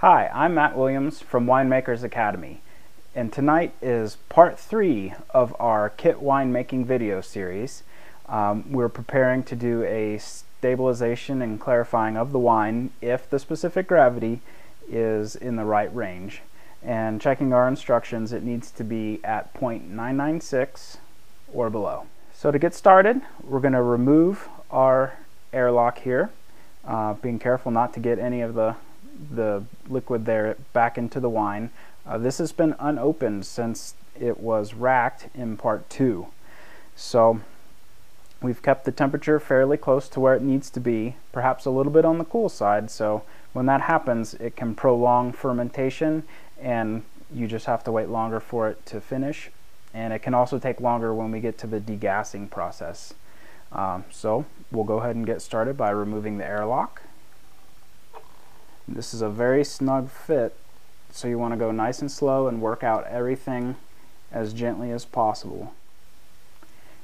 Hi, I'm Matt Williams from Winemakers Academy, and tonight is part three of our kit winemaking video series. Um, we're preparing to do a stabilization and clarifying of the wine if the specific gravity is in the right range. And checking our instructions, it needs to be at 0.996 or below. So to get started, we're going to remove our airlock here, uh, being careful not to get any of the, the liquid there back into the wine. Uh, this has been unopened since it was racked in part two. So we've kept the temperature fairly close to where it needs to be, perhaps a little bit on the cool side. So when that happens, it can prolong fermentation and you just have to wait longer for it to finish. And it can also take longer when we get to the degassing process. Um, so we'll go ahead and get started by removing the airlock. This is a very snug fit, so you want to go nice and slow and work out everything as gently as possible.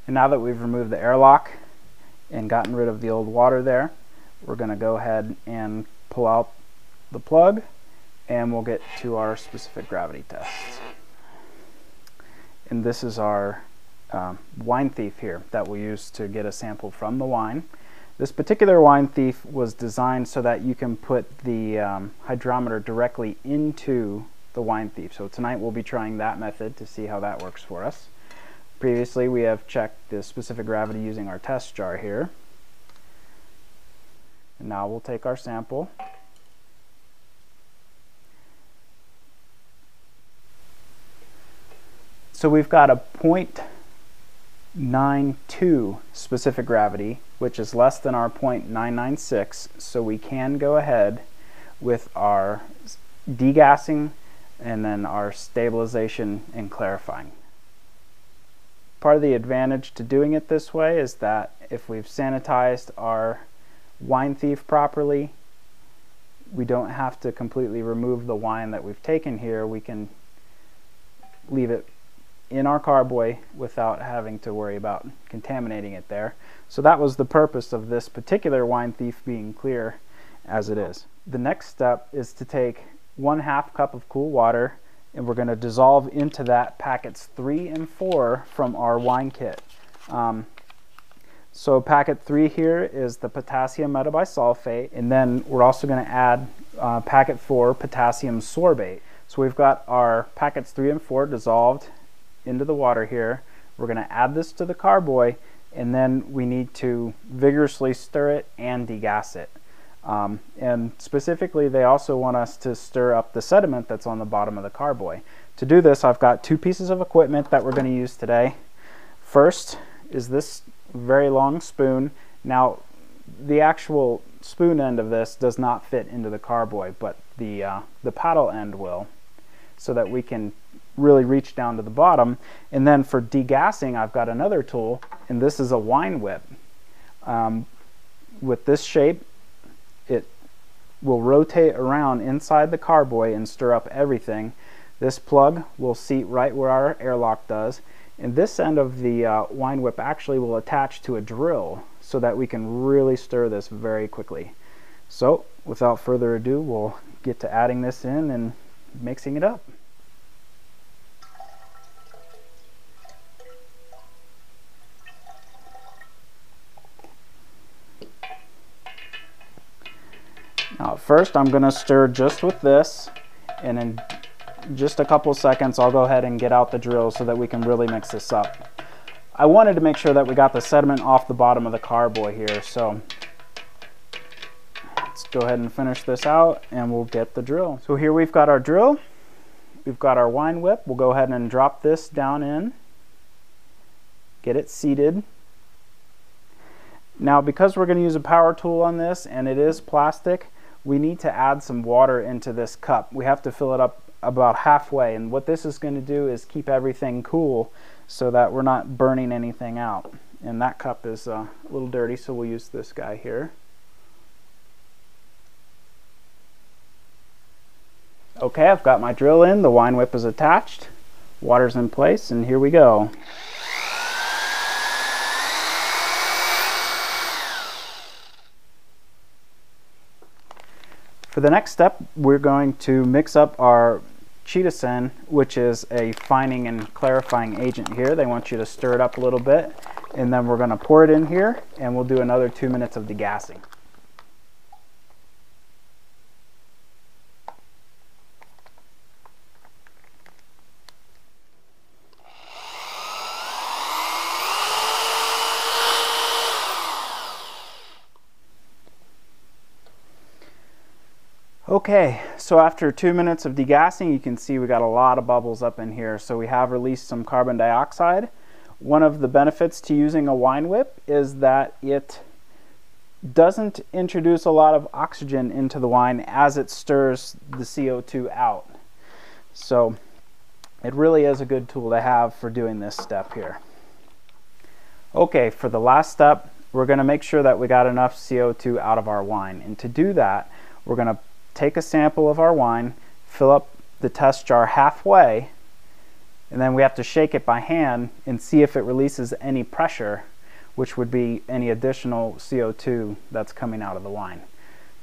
And now that we've removed the airlock and gotten rid of the old water there, we're going to go ahead and pull out the plug and we'll get to our specific gravity tests. And this is our um, wine thief here that we use to get a sample from the wine. This particular wine thief was designed so that you can put the um, hydrometer directly into the wine thief. So tonight we'll be trying that method to see how that works for us. Previously we have checked the specific gravity using our test jar here. And now we'll take our sample So we've got a 0.92 specific gravity, which is less than our 0.996, so we can go ahead with our degassing and then our stabilization and clarifying. Part of the advantage to doing it this way is that if we've sanitized our wine thief properly, we don't have to completely remove the wine that we've taken here. We can leave it in our carboy without having to worry about contaminating it there. So that was the purpose of this particular wine thief being clear as it is. The next step is to take one half cup of cool water and we're going to dissolve into that packets three and four from our wine kit. Um, so packet three here is the potassium metabisulfate and then we're also going to add uh, packet four potassium sorbate. So we've got our packets three and four dissolved into the water here. We're going to add this to the carboy and then we need to vigorously stir it and degas it. Um, and specifically they also want us to stir up the sediment that's on the bottom of the carboy. To do this I've got two pieces of equipment that we're going to use today. First is this very long spoon. Now the actual spoon end of this does not fit into the carboy but the, uh, the paddle end will so that we can really reach down to the bottom. And then for degassing, I've got another tool, and this is a wine whip. Um, with this shape, it will rotate around inside the carboy and stir up everything. This plug will seat right where our airlock does. And this end of the uh, wine whip actually will attach to a drill so that we can really stir this very quickly. So without further ado, we'll get to adding this in and mixing it up. First I'm going to stir just with this and in just a couple seconds I'll go ahead and get out the drill so that we can really mix this up. I wanted to make sure that we got the sediment off the bottom of the carboy here so let's go ahead and finish this out and we'll get the drill. So here we've got our drill, we've got our wine whip, we'll go ahead and drop this down in, get it seated. Now because we're going to use a power tool on this and it is plastic, we need to add some water into this cup. We have to fill it up about halfway and what this is going to do is keep everything cool so that we're not burning anything out. And that cup is uh, a little dirty so we'll use this guy here. Okay, I've got my drill in, the wine whip is attached, water's in place, and here we go. For the next step, we're going to mix up our Chitosan, which is a fining and clarifying agent here. They want you to stir it up a little bit, and then we're going to pour it in here, and we'll do another two minutes of degassing. Okay, so after two minutes of degassing, you can see we got a lot of bubbles up in here. So we have released some carbon dioxide. One of the benefits to using a wine whip is that it doesn't introduce a lot of oxygen into the wine as it stirs the CO2 out. So it really is a good tool to have for doing this step here. Okay, for the last step, we're going to make sure that we got enough CO2 out of our wine. And to do that, we're going to take a sample of our wine, fill up the test jar halfway, and then we have to shake it by hand and see if it releases any pressure, which would be any additional CO2 that's coming out of the wine.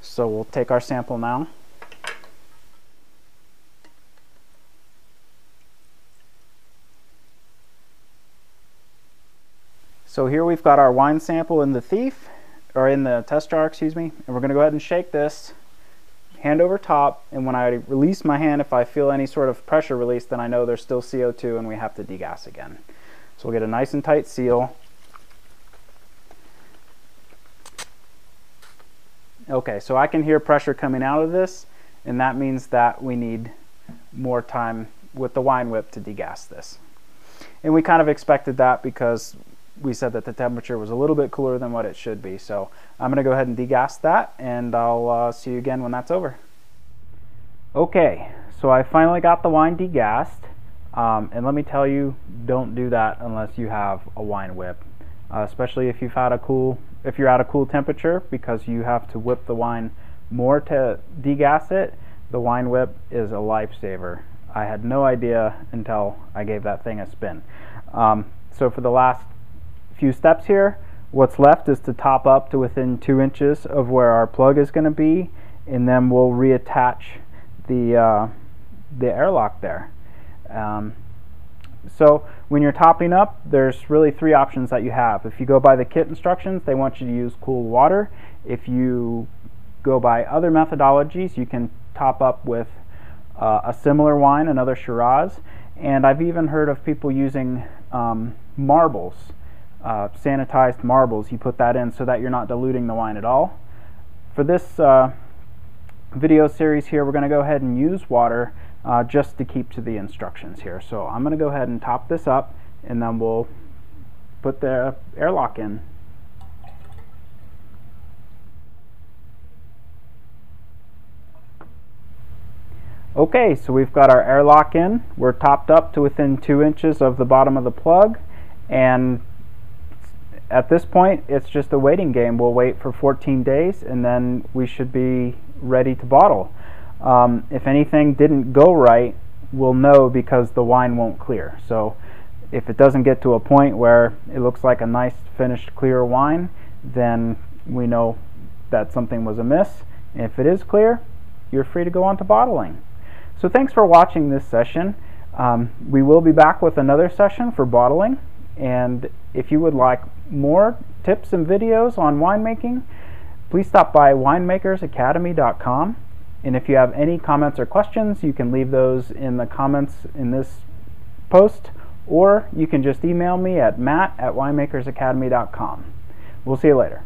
So we'll take our sample now. So here we've got our wine sample in the thief, or in the test jar, excuse me, and we're going to go ahead and shake this hand over top, and when I release my hand, if I feel any sort of pressure release, then I know there's still CO2 and we have to degas again. So we'll get a nice and tight seal. Okay, so I can hear pressure coming out of this, and that means that we need more time with the wine whip to degas this. And we kind of expected that because we said that the temperature was a little bit cooler than what it should be. So I'm going to go ahead and degas that and I'll uh, see you again when that's over. Okay, so I finally got the wine degassed. Um, and let me tell you, don't do that unless you have a wine whip, uh, especially if you've had a cool, if you're at a cool temperature because you have to whip the wine more to degas it. The wine whip is a lifesaver. I had no idea until I gave that thing a spin. Um, so for the last few steps here. What's left is to top up to within two inches of where our plug is going to be, and then we'll reattach the uh, the airlock there. Um, so when you're topping up, there's really three options that you have. If you go by the kit instructions, they want you to use cool water. If you go by other methodologies, you can top up with uh, a similar wine, another Shiraz. And I've even heard of people using um, marbles uh, sanitized marbles, you put that in so that you're not diluting the wine at all. For this uh, video series here, we're going to go ahead and use water uh, just to keep to the instructions here. So I'm going to go ahead and top this up and then we'll put the airlock in. Okay, so we've got our airlock in. We're topped up to within two inches of the bottom of the plug and at this point, it's just a waiting game. We'll wait for 14 days and then we should be ready to bottle. Um, if anything didn't go right, we'll know because the wine won't clear. So if it doesn't get to a point where it looks like a nice finished clear wine, then we know that something was amiss. If it is clear, you're free to go on to bottling. So thanks for watching this session. Um, we will be back with another session for bottling. And if you would like more tips and videos on winemaking, please stop by winemakersacademy.com. And if you have any comments or questions, you can leave those in the comments in this post, or you can just email me at matt at winemakersacademy.com. We'll see you later.